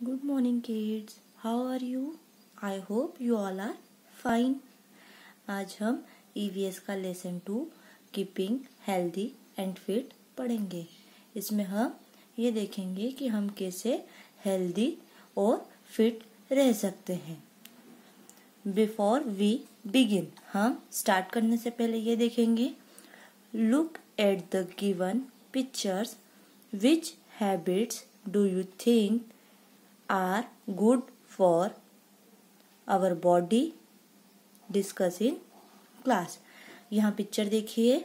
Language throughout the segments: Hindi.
Good morning, kids. How are you? I hope you all are fine. आज हम ईवीएस का lesson two keeping healthy and fit पढ़ेंगे इसमें हम ये देखेंगे कि हम कैसे हेल्दी और फिट रह सकते हैं बिफोर वी बिगिन हम स्टार्ट करने से पहले ये देखेंगे look at the given pictures which habits do you think are good for our body discuss in class यहाँ पिक्चर देखिए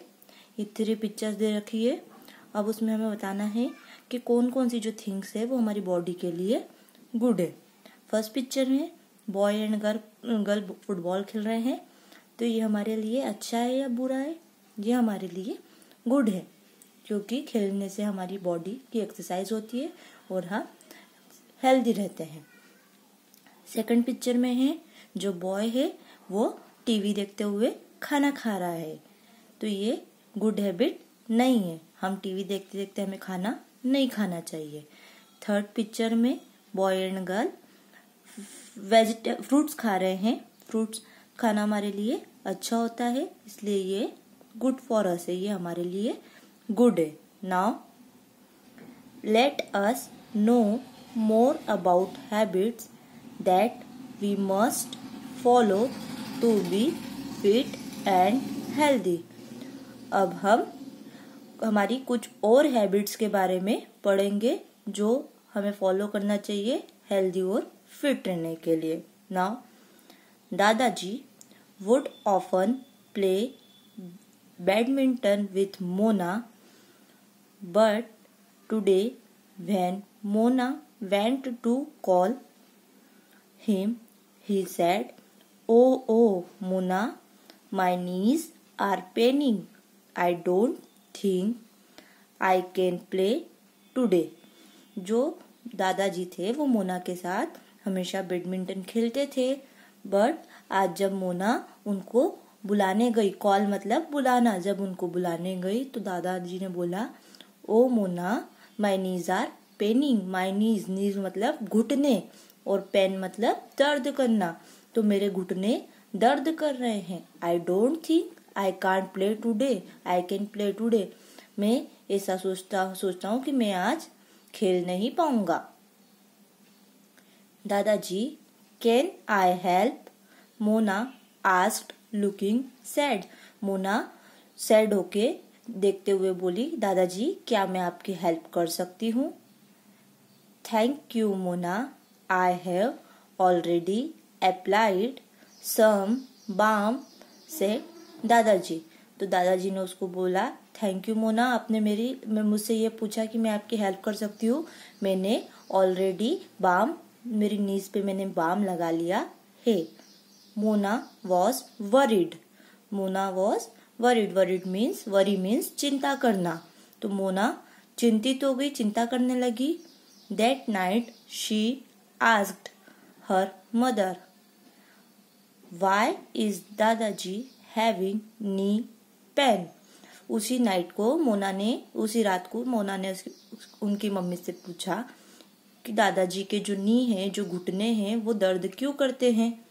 ये थ्री पिक्चर्स दे रखी है। अब उसमें हमें बताना है कि कौन कौन सी जो थिंग्स है वो हमारी बॉडी के लिए गुड है। फ़र्स्ट पिक्चर में boy and girl girl football खेल रहे हैं। तो ये हमारे लिए अच्छा है या बुरा है? ये हमारे लिए गुड है, क्योंकि खेलने से हमारी बॉडी की एक्सरसाइज होती है और हम हेल्दी रहते हैं। सेकंड पिक्चर में है, जो बॉय है, वो टीवी देखते हुए खाना खा रहा है। तो ये गुड हैबिट नहीं है। हम टीवी देखते देखते हमें खाना नहीं खाना चाहिए। थर्ड पिक्चर में बॉय एंड गर्ल वेजिटे फ्रूट्स खा रहे हैं। फ्रूट्स खाना हमारे लिए अच्छा होता है, इसलिए ये गुड फॉर अस है। ये हमारे लिए गुड है। Now let us know more about habits that we must follow to be fit and healthy. अब हम हमारी कुछ और हैबिट्स के बारे में पढ़ेंगे जो हमें फॉलो करना चाहिए हेल्दी और फिट रहने के लिए now Dadaji would often play badminton with Mona but today when Mona went to call him, he said, Oh, oh, Mona, my knees are paining. I don't think I can play today. जो दादाजी थे वो मोना के साथ हमेशा बैडमिंटन खेलते थे बट आज जब मोना उनको बुलाने गई कॉल मतलब बुलाना जब उनको बुलाने गई तो दादाजी ने बोला ओ Mona my knees are paining my knees knees मतलब घुटने और पेन मतलब दर्द करना। तो मेरे घुटने दर्द कर रहे हैं। I don't think I can't play today I can play today मैं ऐसा सोचता सोचता हूँ कि मैं आज खेल नहीं पाऊँगा। Dadaji can I help Mona asked looking sad Mona sad होके देखते हुए बोली, दादाजी, क्या मैं आपकी हेल्प कर सकती हूँ? Thank you Mona I have already applied some balm से दादाजी तो दादाजी ने उसको बोला थैंक यू मोना आपने मेरी, मैं मुझसे ये पूछा कि मैं आपकी हेल्प कर सकती हूँ। मैंने ऑलरेडी बाम मेरी नीज पे मैंने बाम लगा लिया है। Mona was worried Mona was worried worried means worry means चिंता करना। तो मोना चिंतित हो गई, चिंता करने लगी। That night she asked her mother why is Dadaji having knee pain उसी नाइट को मोना ने, उसी रात को मोना ने उनकी मम्मी से पूछा कि दादाजी के जो नी है, जो घुटने हैं, वो दर्द क्यों करते हैं?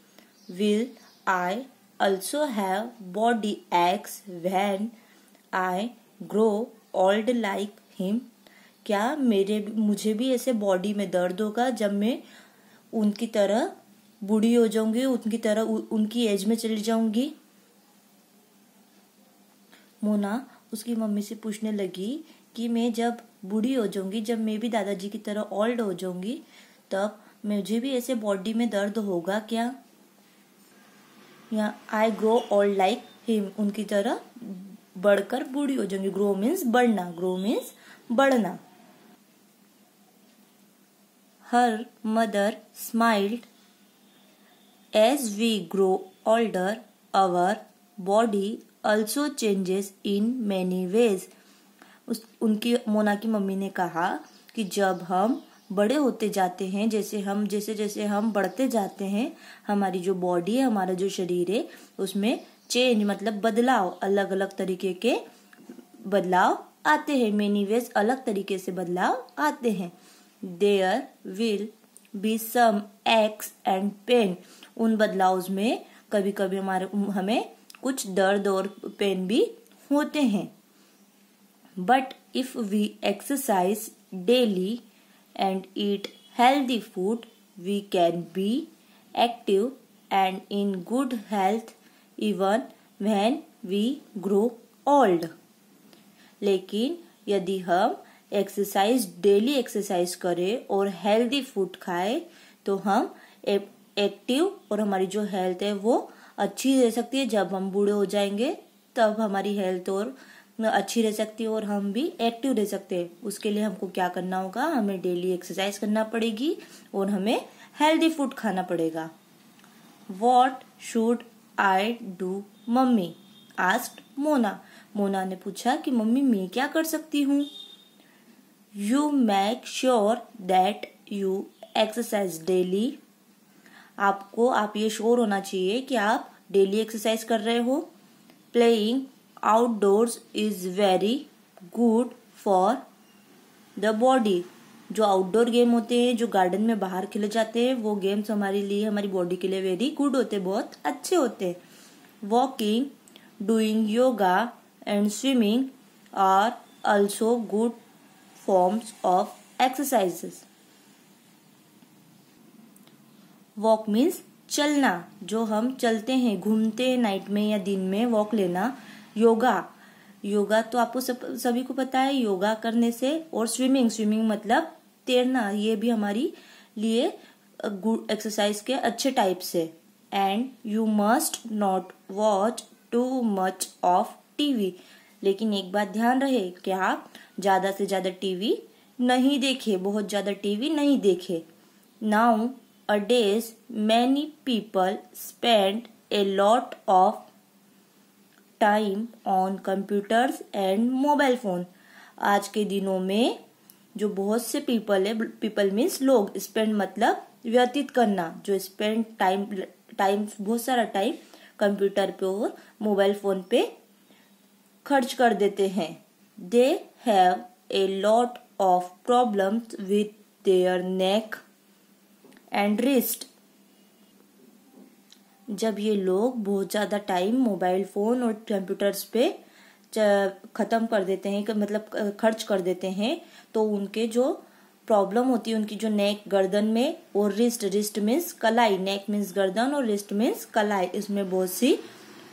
Will I also have body aches when I grow old like him? क्या मेरे मुझे भी ऐसे बॉडी में दर्द होगा जब मैं उनकी तरह बूढ़ी हो जाऊँगी उनकी तरह उ, उनकी एज में चली जाऊँगी? मोना उसकी मम्मी से पूछने लगी कि मैं जब बूढ़ी हो जाऊँगी जब मैं भी दादाजी की तरह ओल्ड हो जाऊँगी तब मुझे भी ऐसे बॉडी में दर्द होगा क्या? या I grow old like him उनकी तरह बढ़कर बूढ़ी हो जाऊँगी। ग्रो मीन्स बढ़ना ग्रो मीन्स बढ़ना। Her mother smiled as we grow older our body also changes in many ways उनकी, मोना की मम्मी ने कहा कि जब हम बड़े होते जाते हैं, जैसे हम, जैसे जैसे हम बढ़ते जाते हैं, हमारी जो बॉडी है, हमारा जो शरीर है, उसमें चेंज मतलब बदलाव अलग अलग तरीके के बदलाव आते हैं। मेनी वेज अलग तरीके से बदलाव आते हैं। There will be some aches and pain उन बदलाव में कभी कभी हमारे हमें कुछ दर्द और पेन भी होते हैं। But if we exercise daily and eat healthy food we can be active and in good health even when we grow old लेकिन यदि हम एक्सरसाइज डेली एक्सरसाइज करें और हेल्दी फ़ूड खाए तो हम एक्टिव और हमारी जो हेल्थ है वो अच्छी रह सकती है। जब हम बूढ़े हो जाएँगे, तब हमारी हेल्थ और अच्छी रह सकती है और हम भी एक्टिव रह सकते हैं। उसके लिए हमको क्या करना होगा? हमें डेली एक्सरसाइज करना पड़ेगी और हमें हेल्दी फ़ूड खाना पड़ेगा। What should I do mummy? Asked Mona. Mona ने पूछा कि, मम्मी, मैं क्या कर सकती हूँ? You make sure that you exercise daily आपको, आप ये श्योर होना चाहिए कि आप डेली एक्सरसाइज कर रहे हो। Playing outdoors is very good for the body जो आउटडोर गेम होते हैं, जो गार्डन में बाहर खेले जाते हैं, वो गेम्स हमारे लिए, हमारी बॉडी के लिए वेरी गुड होते हैं, बहुत अच्छे होते हैं। Walking doing yoga and swimming are also good forms of exercises walk means चलना, जो हम चलते हैं, घूमते हैं नाइट में या दिन में वॉक लेना, योगा। योगा तो आपको सब, सभी को पता है, योगा करने से और स्विमिंग स्विमिंग मतलब तैरना, ये भी हमारी लिए एक्सरसाइज के अच्छे टाइप से and you must not watch too much of TV लेकिन एक बात ध्यान रहे कि आप ज़्यादा से ज़्यादा टीवी नहीं देखे, बहुत ज़्यादा टीवी नहीं देखे। Nowadays many people spend a lot of time on computers and mobile phone आज के दिनों में जो बहुत से पीपल है पीपल मीन्स लोग स्पेंड मतलब व्यतीत करना, जो स्पेंड टाइम टाइम बहुत सारा टाइम कंप्यूटर पे और मोबाइल फ़ोन पे खर्च कर देते हैं। They have a lot of problems with their neck and wrist जब ये लोग बहुत ज़्यादा टाइम मोबाइल फ़ोन और कंप्यूटर्स पे ख़त्म कर देते हैं मतलब खर्च कर देते हैं तो उनके जो प्रॉब्लम होती है, उनकी जो नेक गर्दन में और रिस्ट रिस्ट मीन्स कलाई नेक मीन्स गर्दन और रिस्ट मीन्स कलाई, इसमें बहुत सी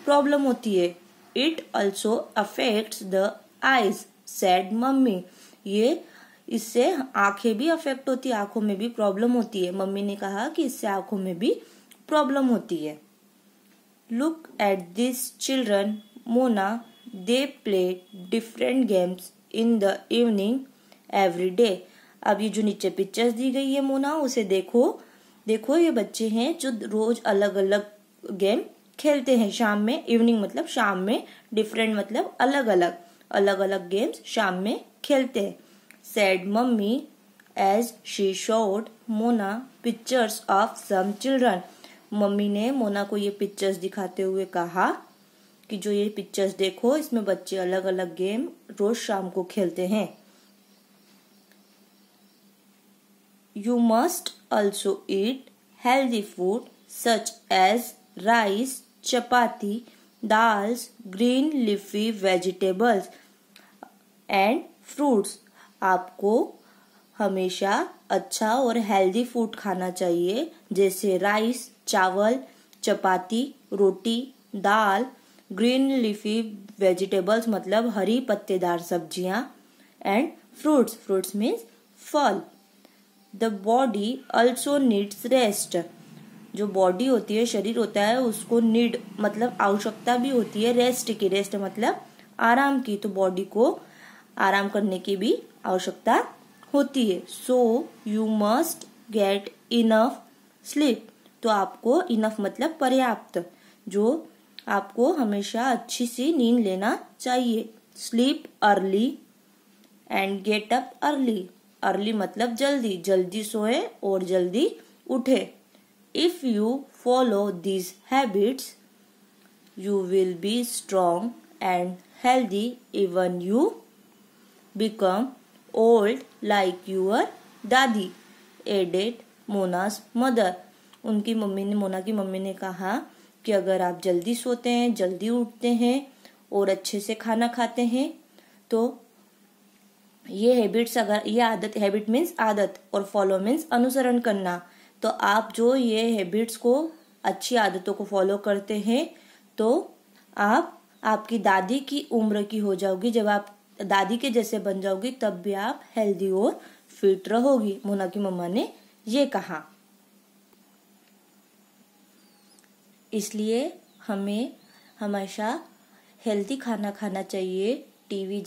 प्रॉब्लम होती है। It also affects the eyes said mummy. ये, इससे आँखें भी अफेक्ट होती है, आँखों में भी प्रॉब्लम होती है। मम्मी ने कहा कि इससे आँखों में भी प्रॉब्लम होती है। Look at this children Mona they play different games in the evening every day अब ये जो नीचे पिक्चर्स दी गई है मोना उसे देखो। देखो, ये बच्चे हैं जो रोज अलग अलग गेम खेलते हैं शाम में इवनिंग मतलब शाम में डिफरेंट मतलब अलग अलग अलग अलग गेम्स शाम में खेलते हैं। Said mummy as she showed Mona pictures of some children mummy ने मोना को ये पिक्चर्स दिखाते हुए कहा कि जो ये पिक्चर्स देखो, इसमें बच्चे अलग अलग गेम रोज शाम को खेलते हैं। You must also eat healthy food such as rice chapati, dals, green leafy vegetables and fruits. आपको हमेशा अच्छा और हेल्दी फ़ूड खाना चाहिए, जैसे राइस, चावल, चपाती, रोटी, दाल, ग्रीन लिफी वेजिटेबल्स मतलब हरी पत्तेदार सब्ज़ियाँ एंड फ्रूट्स। फ्रूट्स मीन्स फल। The body also needs rest. जो बॉडी होती है, शरीर होता है, उसको नीड मतलब आवश्यकता भी होती है रेस्ट की रेस्ट मतलब आराम की तो बॉडी को आराम करने की भी आवश्यकता होती है। So you must get enough sleep तो आपको इनफ मतलब पर्याप्त, जो आपको हमेशा अच्छी सी नींद लेना चाहिए। Sleep early and get up early early मतलब जल्दी जल्दी सोए और जल्दी उठे। If you follow these habits you will be strong and healthy even you become old like your dadi added Mona's mother उनकी मम्मी ने, मोना की मम्मी ने कहा कि अगर आप जल्दी सोते हैं, जल्दी उठते हैं और अच्छे से खाना खाते हैं तो ये हैबिट्स अगर, ये आदत हैबिट मीन्स आदत और फॉलो मीन्स अनुसरण करना। तो आप जो ये हैबिट्स को, अच्छी आदतों को फॉलो करते हैं तो आप, आपकी दादी की उम्र की हो जाओगी। जब आप दादी के जैसे बन जाओगी, तब भी आप हेल्दी और फिट रहोगी। मोना की मम्मा ने ये कहा। इसलिए हमें हमेशा हेल्दी खाना खाना चाहिए टीवी